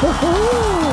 Uhul!